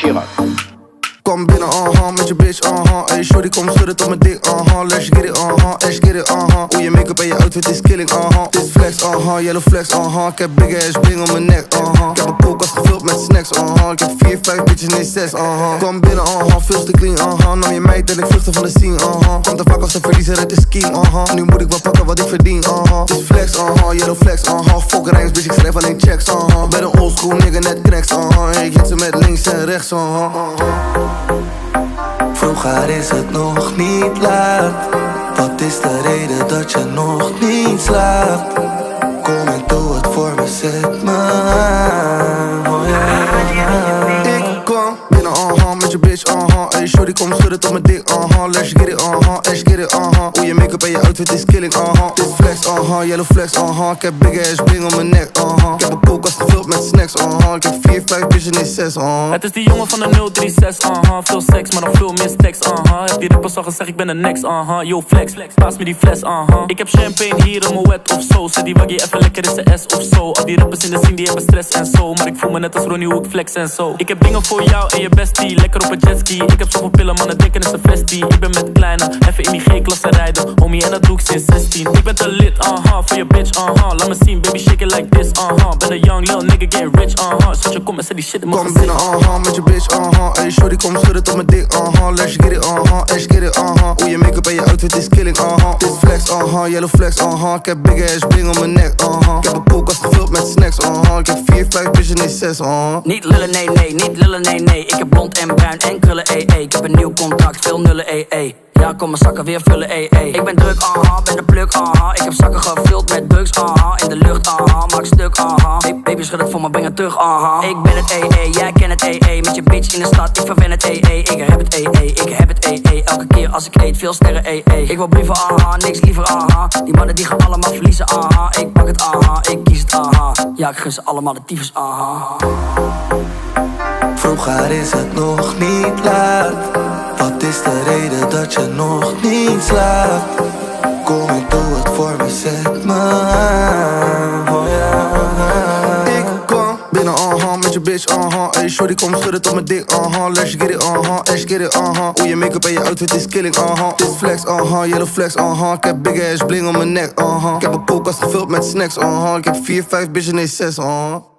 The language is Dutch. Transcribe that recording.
Come Kom binnen, uh-huh, met je bitch, uh-huh. Hey shorty, kom schudden tot mijn dik, uh-huh. Let's get it, uh-huh, let's get it, uh-huh. Hoe je make-up en je outfit is killing, uh-huh. Dit flex, uh-huh, yellow flex, uh-huh. Ik heb big ass bling om mijn nek, uh-huh. Ik heb een koelkast gevuld met snacks, uh-huh. Ik heb vier, vijf bitches, nee zes, uh-huh. Kom binnen, uh-huh, veel te clean, uh-huh. Nam je meid en ik vluchtte van de scene, uh-huh. Komt te vaak als een verliezer uit de scheme, uh-huh. Nu moet ik wel pakken wat ik verdien, uh-huh. Dit flex, uh-huh, yellow flex, uh-huh. Fuck rijks, bitch, ik schrijf alleen checks, uh-huh. Ben een oldschool nigga, net cracks, uh-huh. Ik hit ze met links en rechts, uh-huh Vroeger is het nog niet laat. Wat is de reden dat je nog niet slaapt? Kom en doe het voor me, zet me aan. Oh, yeah. Ik kwam binnen, uh-huh, met je bitch, uh-huh Hey shorty, kom schudden tot mijn dik, uh-huh Let's get it, uh-huh, let's get it, en outfit is killing, uh-huh Dit flex, uh-huh, yellow flex, uh-huh Ik heb big ass bling om mijn nek, uh-huh Ik heb een koelkast gevuld met snacks, uh-huh Ik heb vier, vijf bitches, nee zes, uh-huh Het is die jongen van de 036, uh-huh Veel seks, maar nog veel meer stacks, uh-huh Heb die rappers al gezegd, ik ben de next, uh-huh Yo flex, paas me die fles, uh-huh Ik heb champagne hier in mijn wet of zo. Zet die waggie even lekker in zijn S of zo. Al die rappers in de scene, die hebben stress en zo. Maar ik voel me net als Ronnie, hoe ik flex en zo. Ik heb dingen voor jou en je bestie. Lekker op een jetski. Ik heb zoveel pillen, mannen het is een festie Ik ben met kleine, even in die G-klasse rijden. Homie, en dat doe ik sinds 16 Ik ben te lit, uh-huh Voor je bitch, uh-huh. Laat me zien, baby, shake it like this, uh-huh. Ben een young lil nigga, get rich, uh-huh. Zet je kom en zet die shit in mijn Kom binnen, uh-huh, met je bitch, uh-huh. Hey shorty, kom schudden tot mijn dik, uh-huh. Let's get it, uh-huh, let's get it, uh-huh. Hoe je make-up en je outfit is killing, uh-huh. Dit flex, uh-huh, yellow flex, uh-huh. Ik heb big ass bling om mijn nek, uh-huh. Ik heb een koelkast gevuld met snacks, uh-huh. Ik heb vier, vijf bitches, nee zes, uh-huh. Niet lullen, nee, nee, niet lullen, nee, nee. Ik heb blond en bruin en krullen, ee, ee. Ik heb een nieuw contract, veel nullen, ee, ee. Kom mijn zakken weer vullen, ee, ee. Ik ben druk, aha, ben de pluk, aha. Ik heb zakken gevuld met drugs, aha. In de lucht, aha, maak stuk, aha. Hey, baby, schud het voor me, breng het terug, aha. Ik ben het, ee, ee, jij kent het, ee. Met je bitch in de stad, ik verwen het, ee. Ik heb het, ee, ee, ik heb het, ee. Elke keer als ik eet, veel sterren, ee, ee. Ik wil brieven, aha, niks liever, aha. Die mannen die gaan allemaal verliezen, aha. Ik pak het, aha, ik kies het, aha. Ja, ik gun ze allemaal de tyfus, aha. Vroeger is het nog niet laat Wat is de reden dat je nog niet slaapt? Kom en doe het voor me, zet me aan. Oh. Ik kwam binnen, uh-huh, met je bitch, Hey shorty, kom schudden tot mijn dik, uh-huh Let's get it, uh-huh, let's get it, uh-huh Hoe je make-up en je outfit is killing, uh-huh Dit flex, uh-huh, yellow flex, uh-huh Ik heb big ass bling om mijn nek, uh-huh Ik heb een koelkast gevuld met snacks, uh-huh Ik heb vier, vijf bitches, nee zes, uh-huh